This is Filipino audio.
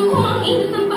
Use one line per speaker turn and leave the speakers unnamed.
Ako ang init ng